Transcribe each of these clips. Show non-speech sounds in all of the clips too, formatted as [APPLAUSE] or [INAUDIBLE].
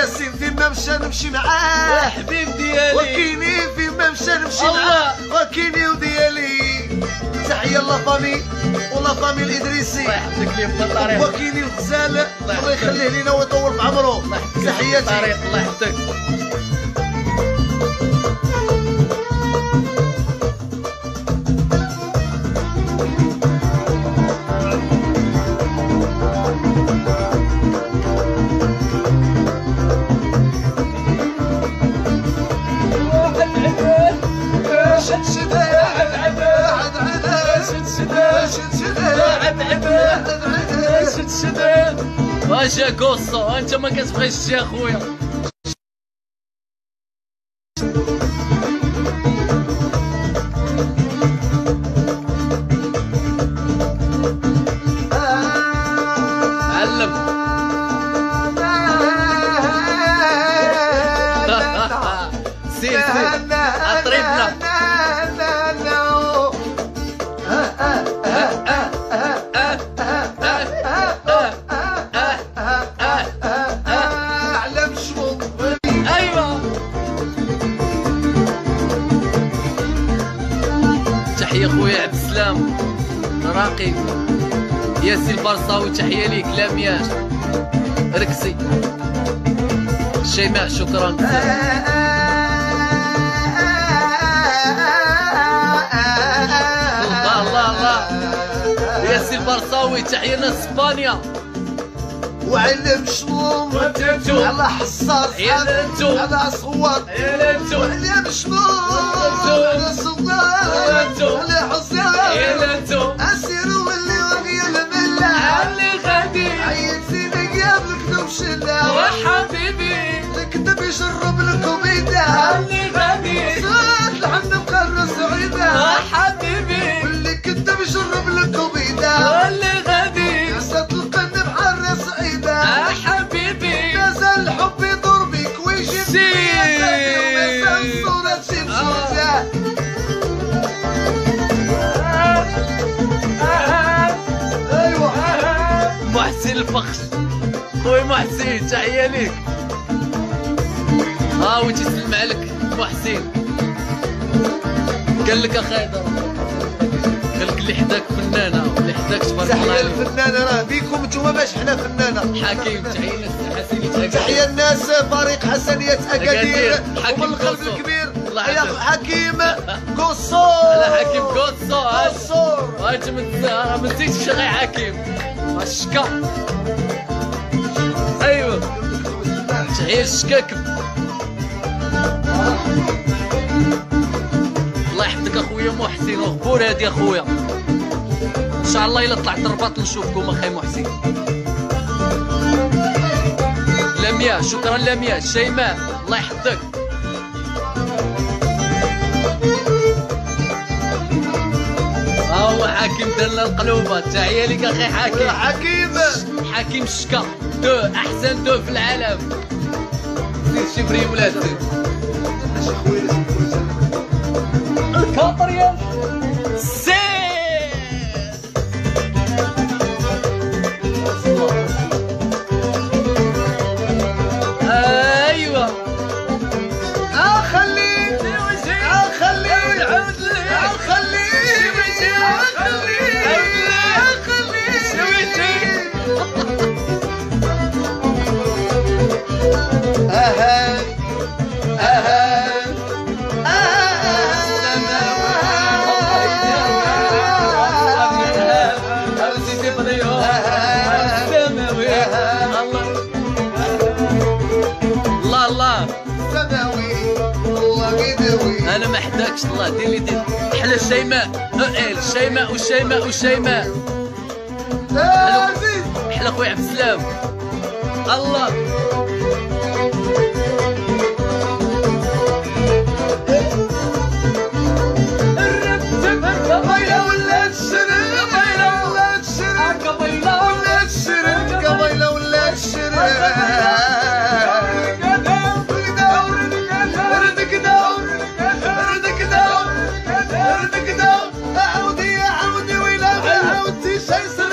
ياسين فيما مشى نمشي معاه. حبيب ديالي. وكيني فيما مشى نمشي. معاه. وكيني وديالي. تحية لا فامي ولا فامي الإدريسي. الله يحفظك لي في الطريق وكيني الغزال الله. يخليه لينا ويطول في عمره. تحياتي. الله يحفظك. شد عد عد واش يا كوسو انت ما كتبغيش شي اخويا تحية خويا عبد السلام. راقي. ياسين البرصاوي تحيه ليك لامياج ركسي شيماء شكرا. الله الله الله. ياسين البرصاوي تحيه ناس اسبانيا وعلم شموم وانتو على حصار. على صوات يا لنتو وعلم شموم على لنتو. على حصار أسير واللي وقيا الملا علي غادي عيد سيدي قبلك نمشي وحبيبي. الكتب يشرب لكم إيدة. علي غادي الفخش خويا محسن تحية ليك. ها هو تيسلم عليك محسن؟ قال لك أخي هذا قال لك اللي حداك فنانة اللي حداك تبارك الله تحية عليك الفنانة راه بيكم نتوما باش حنا فنانة. حكيم تحية للناس تحية الناس فريق حسنية أكادير. أكادير. حكيم ومن القلب. الكبير. حكيم [LAUGHS] قصور أنا حكيم قصور راه ما نسيتش غير حكيم. الشكا أيوه تحية الشكاك الله يحفظك اخويا محسن وغبور هادي اخويا ان شاء الله الا طلعت الرباط نشوفكم أخي محسن لمياء شكرا لمياء شيماء الله يحفظك ها هو حاكم دار القلوبه تحيه لك أخي حاكم. حكيم حكيم الشكا دو أحسن دو في العالم. سير شبري ولا سير الكاطريان حداكش الله دير لي دير. حلا شيماء ال شيماء وشيماء وشيماء عزيز. حلا خويا عبد السلام. الله. licença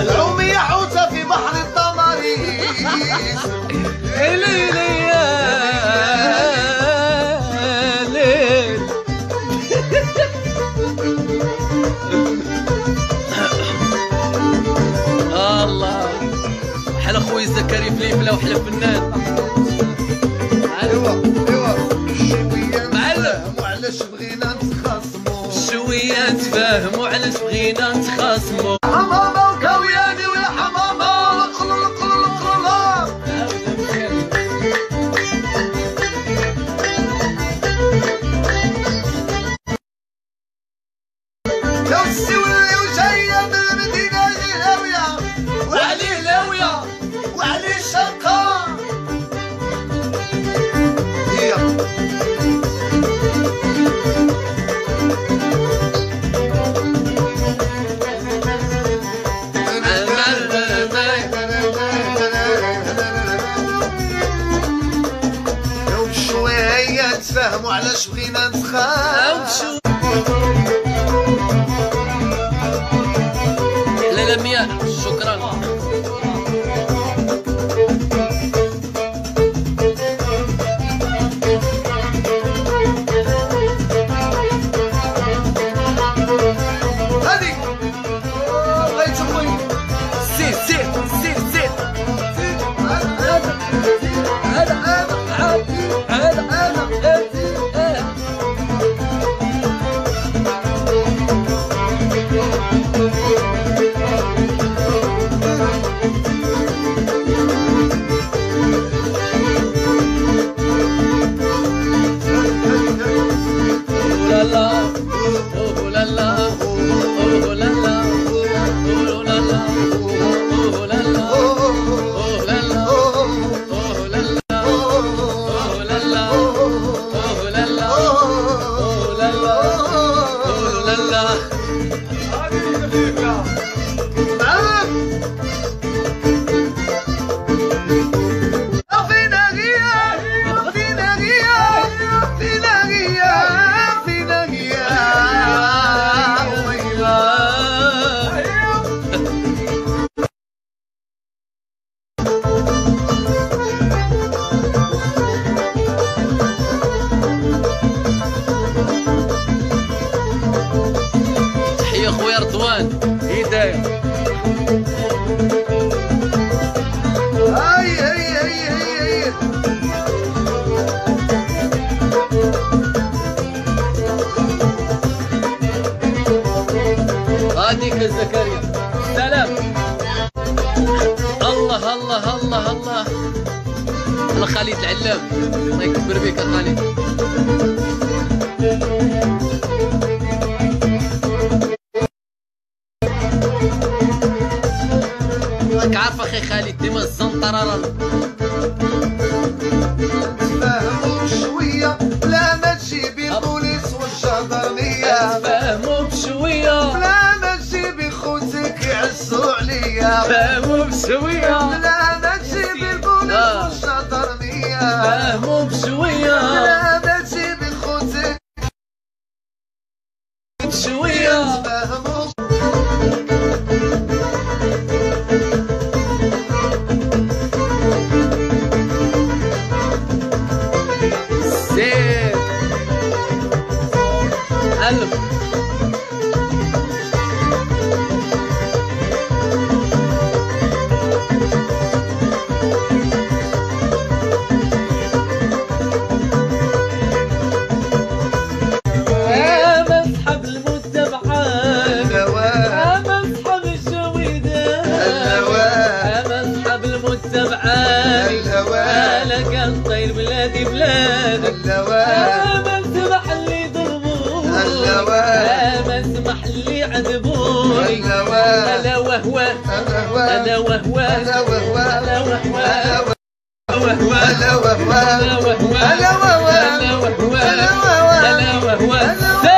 العومية حوتة في بحر التماريس ليلي يا ليل الله. حلا خويا زكريا فليفله وحلا فنان ايوا ايوا شوية علاش بغينا نتخاصموا. شوية نتفاهموا علاش بغينا نتخاصموا. see what it is. هاديك زكريا. سلام. الله الله الله الله. أنا خالد العلام. الله يكبر بك يا خالد. راك عارف أخي خالد ديما الزنطرة So we go. الطير بلادي بلاد الهواء ما اسمح لي ضربوني الهواء. ما اسمح لي عذبوني وهو وهو ألا وهو ألا وهو ألا وهو ألا وهو ألا وهو وهو ألا سير. وهو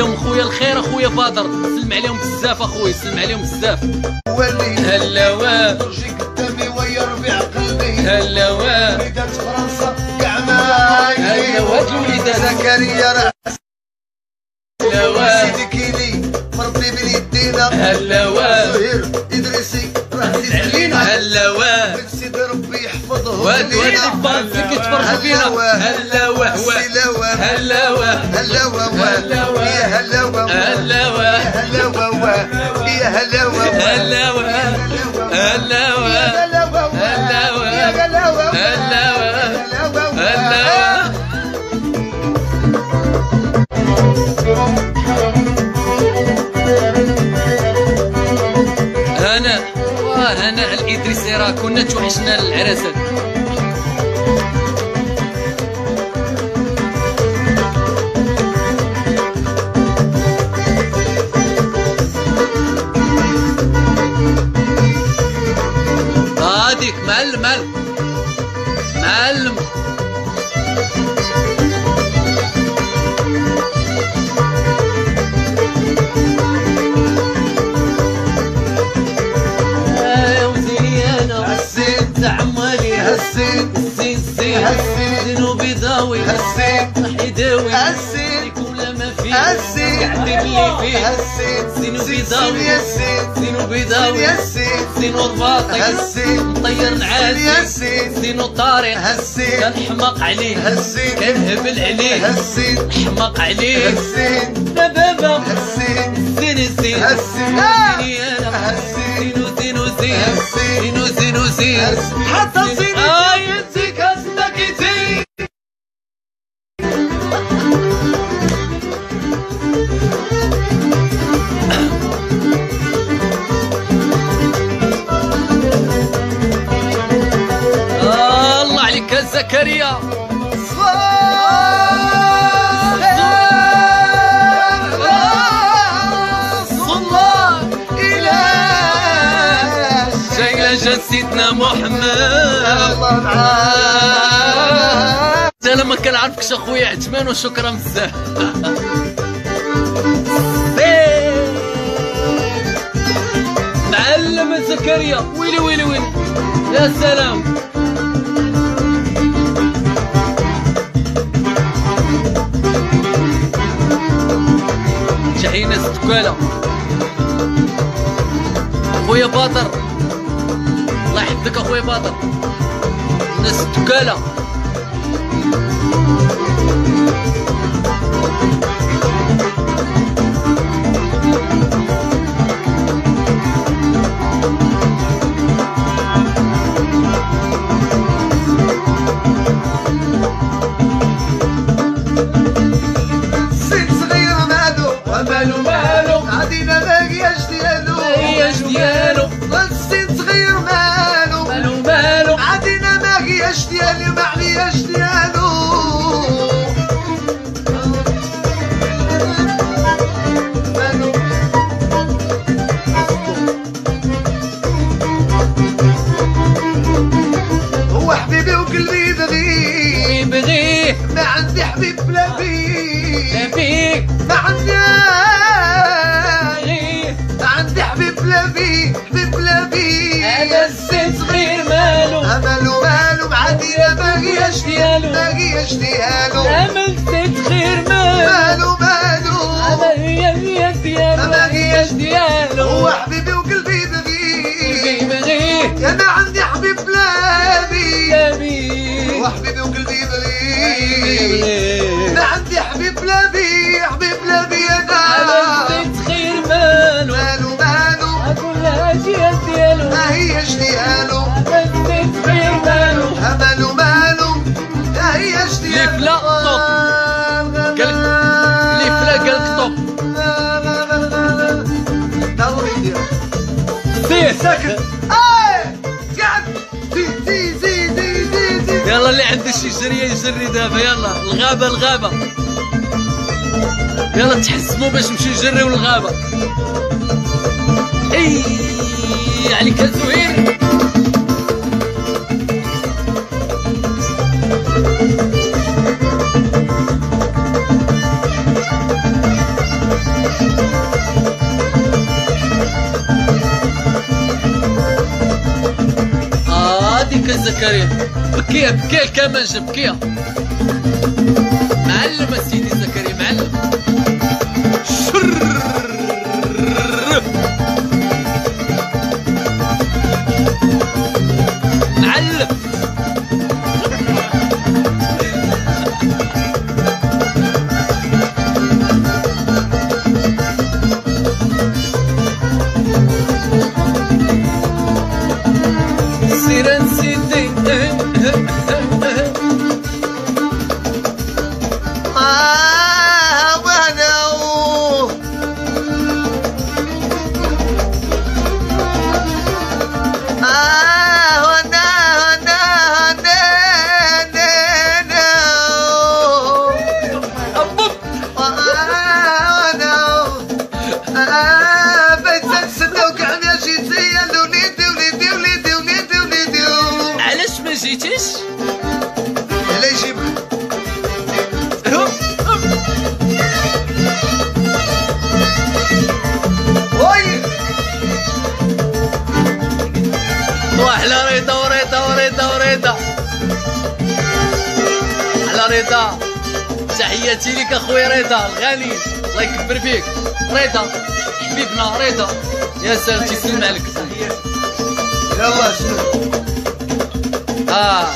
عليهم خويا الخير اخويا بدر سلم عليهم بزاف اخويا سلم عليهم بزاف. هلا واه قدامي ويا ربيع قلبي هلا واه وليدات فرنسا كاع معايا هلا واه الوليدات زكريا راه هلا واه سيدي كيلي مربي من يدينا هلا واه زهير ادريسي راه زيد علينا هلا واه سيدي ربي يحفظه واد واد فرنسا كيتفرجوا فينا هلا واه هلا هلا واه هلا هلا واه. يا هلا هلا واه هلا يا هلا هلا واه هلا واه هلا هلا هلا هلا واه كنا توحشنا العرسات هسين زين زين هسين. زين بيضاوي هسين راح يداوي هسين كل ما فيه هسين قاعد اللي فيه. هسين زين سين بيضاوي ياسين زين بيضاوي ياسين زين رباطي هسين مطير نعاسي. ياسين زين طارق هسين كان حماق عليه. هسين كان هبل عليه. هسين حماق عليه. هسين دبابة هسين زين زين. زيني أنا. هسين. زينو زينو زين هسين. زينو زينو زين هسين. حتى زين آي يديك أصدق زين الله عليك يا زكريا سيدنا محمد. الله انت لما كنعرفكش اخويا عثمان وشكرا. بزاف معلم زكريا ويلي ويلي ويلي. يا سلام. شحينا ناس تكاله خويا باطر. يحفظك أخويا باطر ناس تكاله عمل سن صغير مالو مالو مالو هذا هي هي ديالو ما هياش ديالو هو حبيبي وقلبي بغيه يبغيه يا ما عندي حبيب بلا بيه نبيه هو حبيبي وقلبي بغيه ما عندي حبيب بلا زي زي يلا اللي عنده شي جريه يجري دابا يلا. الغابة الغابة. يلا تحسموا باش نمشيو نجريو الغابة. إي عليك يا زهير زكريا بكيها بكيها الكمانجة بكيها معلم سيدي زكريا معلم. معلم واحلى رضا ورضا ورضا ورضا على رضا تحياتي لك اخويا رضا الغالي. الله يكبر فيك. رضا حبيبنا رضا يا سلام تيسلم عليك. يلا شنو آه.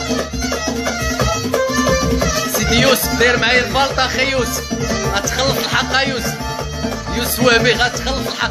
سيدي يوسف داير معايا البالطة أخي يوسف. غتخلص الحق يوسف. يوسف وهبي غتخلص الحق.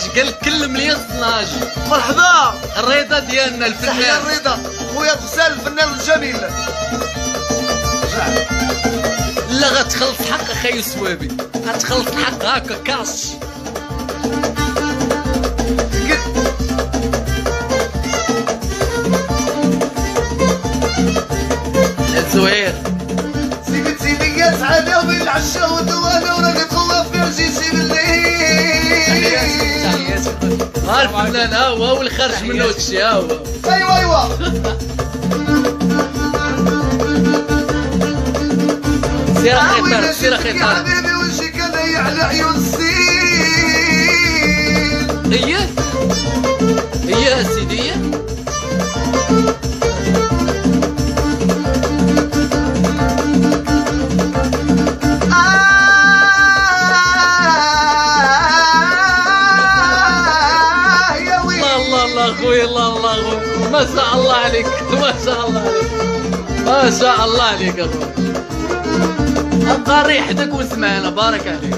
صناجي قال كلم لي صناجي مرحبا! الرضا ديالنا الفنان. الرضا. خويا غسال الفنان الجميل. لا غتخلص حق أخي سوابي غتخلص الحق هكا كاش. زهير سيدي سيدي يا سعادة وبين العشاء ودوانا وراك تخلص في عزيزي بالليل ها الفنان ها هو هو اللي خرج منه هادشي ها هو ايوا ايوا سير أخي طارق سير أخي طارق. حبيبي وشك أنا على عيون السين اييه شاء الله عليك أخوي ابقى ريحتك واسمعنا بارك عليك.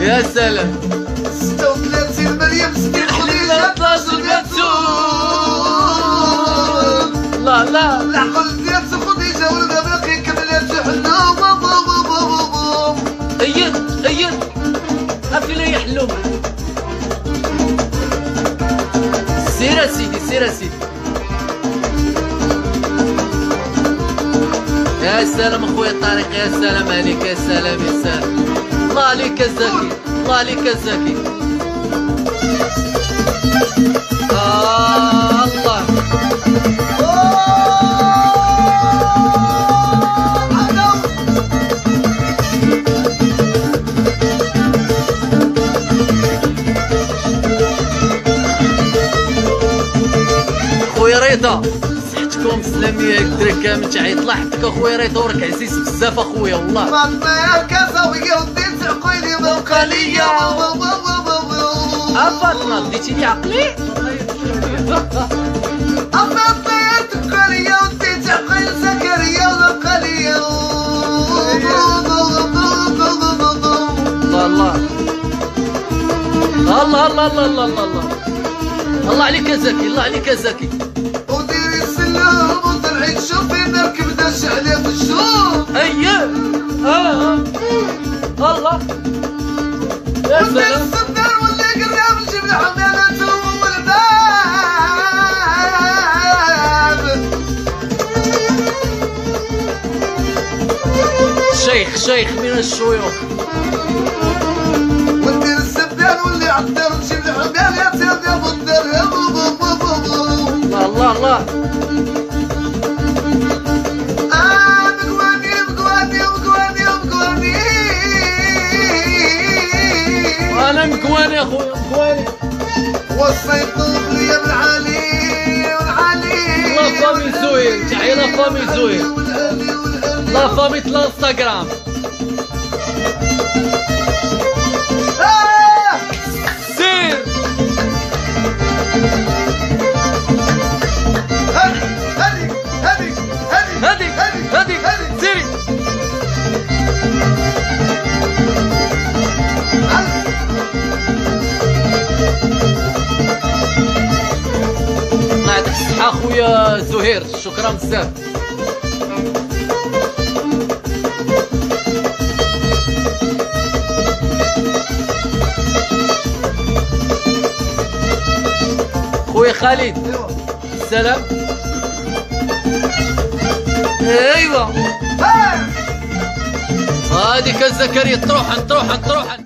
يا سلام. 36 مريم سنين حليلة خليجة 12 بتسوق لا لا. سيدي سير سيدي يا سلام اخويا طارق يا سلام عليك يا سلام يا سلام. الله عليك الزكي الله عليك الزكي آه الله. ريتا صحتكم سلامية ياك الدراري كامل تعيط الله يحفظك أخويا ريتا وراك عزيز بزاف أخويا والله. ماما يا كازا ويا وديت عقيلي بقى ليا افاطمة آه، لي عقلي؟ [LAUGHS] الله الله الله الله الله الله. الله عليك يا زكي الله عليك يا زكي. وطلعي تشوفي نركب داش عليه في الشوط اييه آه آه. الله. يا سلام. شيخ شيخ من الشيوخ وندير السبدان واللي عطر نجيب الحمام يا سيدي ابو الدر يا بو بو بو بو بو الله الله. أنا مكواني يا خويا مكواني وصيتهم لي بالعالي والعالي لا فامي زوير تحية لا فامي والعالي لا فامي الانستغرام بزاف خويا خالد السلام أيوه آه هذيك زكريا تروح تروح تروح